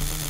you